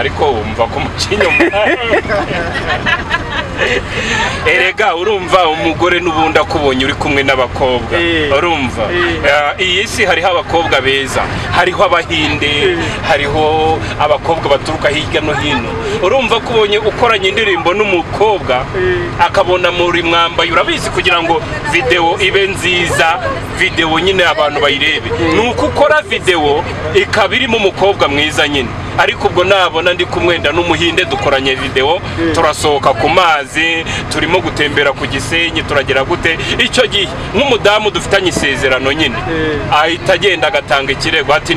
ariko wumva ko muca inyuma. Erega urumva umugore n'ubundi akubonye uri kumwe n'abakobwa. Eh. urumva? Eh. Eh, iyi si hariho abakobwa beza hariho abahinde hariho abakobwa baturuka hirya no hino. Urumva ko ubonye ukoranye indirimbo n'umukobwa akabona muri mwambaye. Urabizi kugira ngo videwo ibe nziza videwo nyine abantu bayirebe. Ni uko ukora videwo ikaba irimo umukobwa mwiza nyine. Ariko ubwo nabona ndi kumwenda n'umuhinde dukoranye videwo turasohoka ku mazi turimo gutembera ku gisenyi turagera gute? Icyo gihe nk'umudamu dufitanye isezerano nyine. Ahita agenda agatanga ikirego ati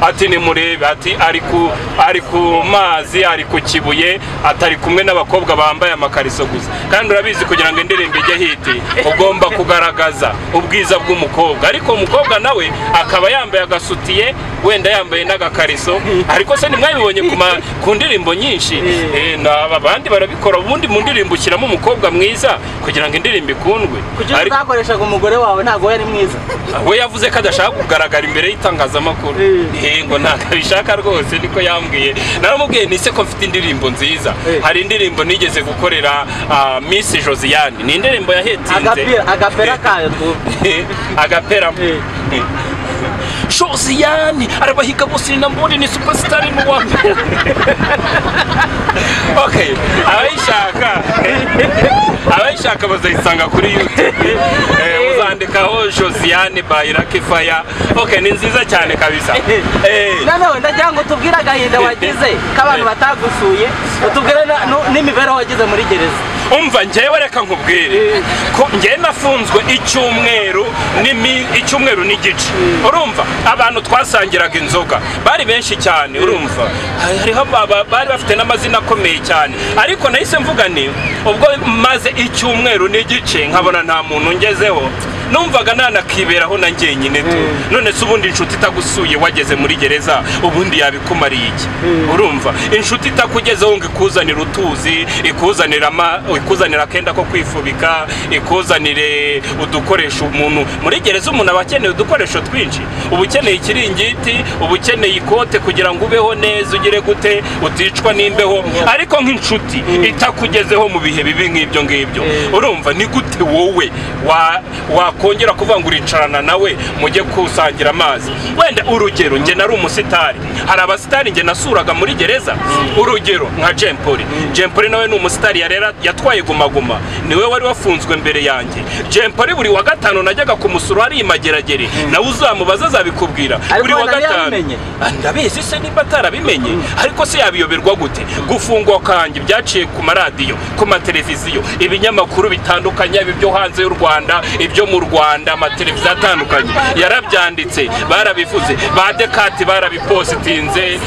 ati nimurebe. Ati ari ku ari ku mazi ari ku kibuye atari kumwe n'abakobwa bambaye amakariso gusa. Kandi urabizi kugira ngo indirimbo ijye hiti ugomba kugaragaza ubwiza bw'umukobwa. Ariko umukobwa nawe akaba yambaye agasutiye wenda yambaye n'agakariso ariko se ntimwabibonye ku ndirimbo nyinshi. Eh, na- abandi barabikora ubundi mu ndirimbo ushyiramo umukobwa mwiza kugira ngo indirimbo ikundwe. Kugira ngo utakoreshaga umugore wawe ntabwo yari mwiza. We yavuze ko adashaka kugaragara imbere y'itangazamakuru. Eh. Eh, ngo ntabwo abishaka rwose niko yambwiye. Naramubwiye nise ko mfite indirimbo nziza? Eh. hari indirimbo nigeze gukorera ah, miss josiane. Ni indirimbo yahetinze agapera kayo agapera Eh. josiane arabahiga bose ni namburi ni superstar mu wa mbere okay abayishaka abayishaka bazayisanga kuri youtube. Eh, muzandikaho josiane by lucky fire okay ni nziza cyane kabisa. Eh, noneho ndagira ngo tubwire agahinda wagize k'abantu batagusuye. Utubwire n'imibereho wagize muri gereza. Umva njyewe reka nkubwire. Ko njyewe nafunzwe icyumweru icyumweru n'igice. Urumva? Abantu twasangiraga inzoga. Bari benshi cyane urumva? Hariho bari bafite n'amazina akomeye cyane. Ariko nahise mvuga ni ubwo maze icyumweru n'igice nkabona nta muntu ngezeho. Numvaga nanakiberaho na njyenyine tu. None se ubundi inshuti itagusuye wageze muri gereza ubundi yabikumariye iki? Urumva? Inshuti itakugezeho ngo ikuzanire utuzi ikuzanire ikuzanire akenda ko kwifubika ikuzanire udukoresho umuntu. Muri gereza umuntu aba akeneye udukoresho twinshi. Uba ukeneye ikiringiti uba ukeneye ikote kugira ngo ubeho neza ugire gute uticwa n'imbeho. Ariko nk'inshuti itakugezeho mu bihe bibi nk'ibyo ngibyo. Urumva ni gute wowe wa- wakongera kuvuga ngo uricarana nawe mujye kusangira amazi? Wenda urugero njye nari umusitari. Hari abasitari njye nasuraga muri gereza? Urugero nka jempoli. Jempoli nawe ni umusitari yarera yatwaye gumaguma. Niwe wari wafunzwe mbere yanjye. Jempoli buri wa gatanu najyaga kumusura hari imageragere nawe uzamubaza azabikubwira. Buri wa gatanu. Ah, ndabizi se niba atarabimenye. Ariko se yabiyoberwa gute? Gufungwa kanjye byaciye ku maradiyo ku mateleviziyo. Ibinyamakuru bitandukanye ibyo hanze y'u rwanda ibyo mu rwanda amateleviziyo atandukanye. Yarabyanditse barabivuze. Ba dekati barabipositinze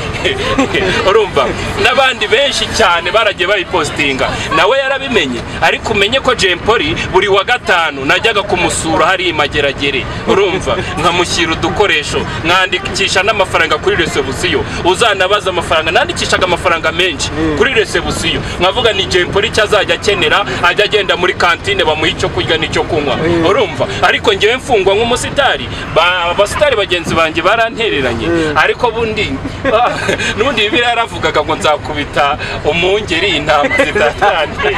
urumva? N'abandi benshi cyane baragiye babipositinga nawe yarabimenye ariko umenye ko jempoli buri wa gatanu najyaga kumusura hari imageragere urumva? Nkamushyira udukoresho mwandikisha n'amafaranga kuri resebusiyo. Uzanabaza amafaranga nandikishaga amafaranga menshi kuri resebusiyo. Nkavuga ni jempoli icyo azajya akenera ajya agenda muri kantine bamuha icyo kurya n'icyo kunywa. Urumva? Ariko ngewe mfungwa nk'umusitari ba- abasitari bagenzi banjye barantereranye. Ariko bundi n'ubundi bibiliya yaravugaga ngo nzakubita umungeri intama zidataniye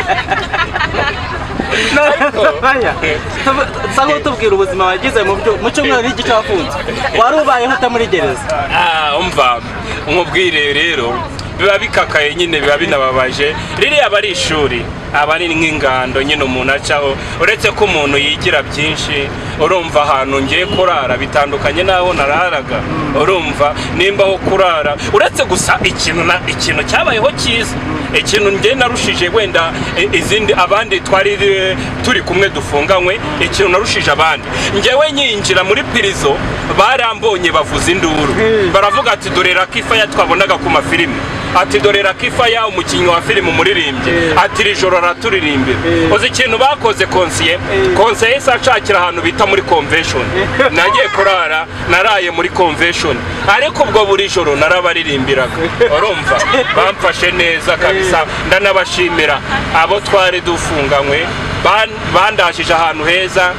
Tusa nk'utubwira ubuzima wagize mu cyumweru n'igice wafunzwe wari ubayeho uta muri gereza? Ah, umva nkubwire rero. Biba bikakaye nyine biba binababaje. Ririya aba ari ishuri. Aba ari nk'ingando nyine umuntu acaho. Uretse ko umuntu yigira byinshi urumva ahantu ngiye kurara bitandukanye n'aho nararaga. Urumva nimba aho kurara. Uretse gusa ikintu ikintu cyabayeho cyiza. Ikintu njye narushije wenda izindi abandi twari eh, turi kumwe dufunganywe ikintu narushije abandi. Njyewe nyinjira muri pirizo barambonye bavuza induru. Baravuga ati dore rakifaya twabonaga ku mafilimi. Ati dore rakifaya umukinnyi wa filime umuririmbyi. Ati iri joro araturirimbira uzi ikintu bakoze konsiye konsiye yahise ashakira ahantu bita muri convention. Nagiye kurara naraye muri convention. Ariko ubwo buri joro narabaririmbiraga. Urumva? Bamfashe neza kabisa ndanabashimira. Abo twari dufunganywe ban- bandashije ahantu heza.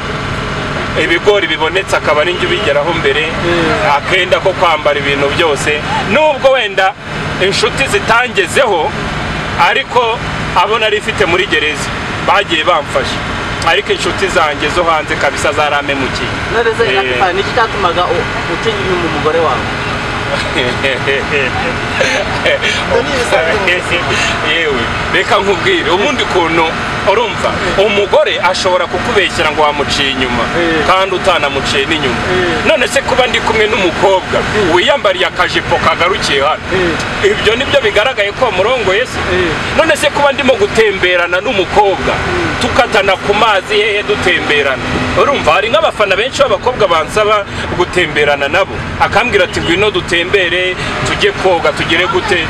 Ibigori bibonetse akaba ari njye ubigeraho mbere akenda ko kwambara ibintu byose. Nubwo wenda inshuti zitangezeho ariko abo nari ifite muri gereza bagiye bamfasha. Ariko inshuti zanjye zo hanze kabisa zarampemukiye none se Eh. Lucky niki cyatumaga u- uca inyuma umugore wawe? Yewe reka nkubwire ubundi kuntu urumva umugore ashobora kukubeshyira ngo wamuciye inyuma Eh. kandi utanamuciye n'inyuma. Eh. none se kuba ndi kumwe n'umukobwa wiyambariye akajipo kagarukiye hano. Ibyo ni byo bigaragaye ko wamurongoye se? Eh. none se kuba ndimo gutemberana n'umukobwa tukatana ku mazi hehe dutemberana. Urumva hari nk'abafana benshi b'abakobwa bansaba gutemberana nabo. Akambwira ati ngwino dutembere tujye koga tugere gute?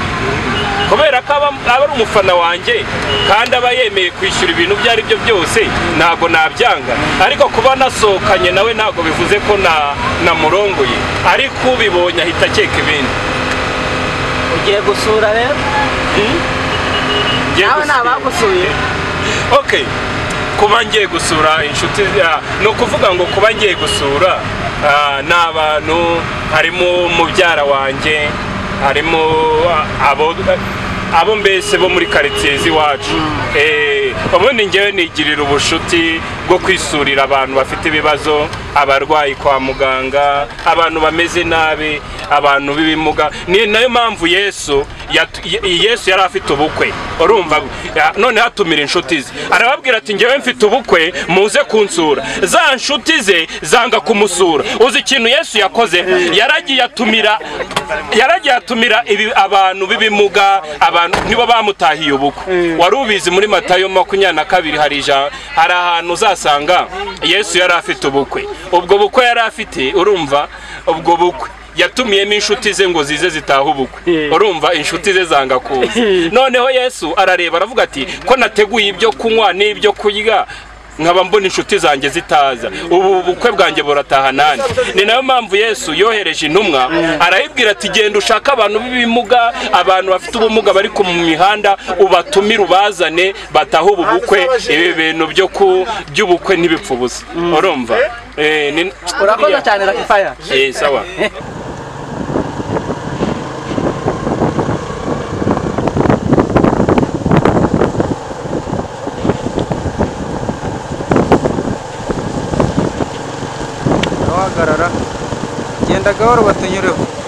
Kubera ko aba ari umufana wanjye kandi aba yemeye kwishyura ibintu ibyo ari byo byose ntabwo nabyanga. Ariko kuba nasohokanye nawe ntabwo bivuze ko na namurongoye. Ariko ubibonye ahita akeka ibindi. Ugiye gusura rero? Ngiye nawe ni gusi- abagusuye ok kuba ngiye gusura inshuti ni ukuvuga ngo kuba ngiye gusura ah, ni abantu harimo mubyara wanjye harimo abo abo mbese bo muri karitsiye z'iwacu Eh, ubundi ngewe nigirira ubushuti bwo kwisurira abantu bafite ibibazo abarwayi kwa muganga abantu bameze nabi abantu b'ibimuga. Ni na yo mpamvu yesu yesu yari afite ubukwe. Urumva? None hatumira inshuti ze. Arababwira ati ngewe mfite ubukwe muze kunsura. Za nshuti ze zanga kumusura. Uzi ikintu yesu yakoze? Yaragiye atumira yaragiye atumira abantu b'ibimuga abantu nibo bamutahiye ubukwe. Wari ubizi muri matayo makumyabiri na kabiri hari ahantu uzasanga yesu yari afite ubukwe. Ubwo bukwe yari afite urumva ubwo bukwe. Yatumiyemo inshuti ze ngo zize zitahe ubukwe. Yeah. urumva inshuti ze zanga kuza noneho yesu arareba aravuga ati ko nateguye ibyo kunywa n'ibyo kurya? Nkaba mbona inshuti zanjye zitaza. Ubu bukwe bwanjye burataha nani ni na yo mpamvu yesu yohereje intumwa arayibwira ati genda ushake abantu b'ibimuga abantu bafite ubumuga bari ku mihanda ubatumire ubazane batahe ubu bukwe. Ibi bintu by'ubukwe ntibipfa ubusa. Urumva? Eh, urakoze cyane Fire Eh, sawa. urahagarara genda gahoro batunyureho.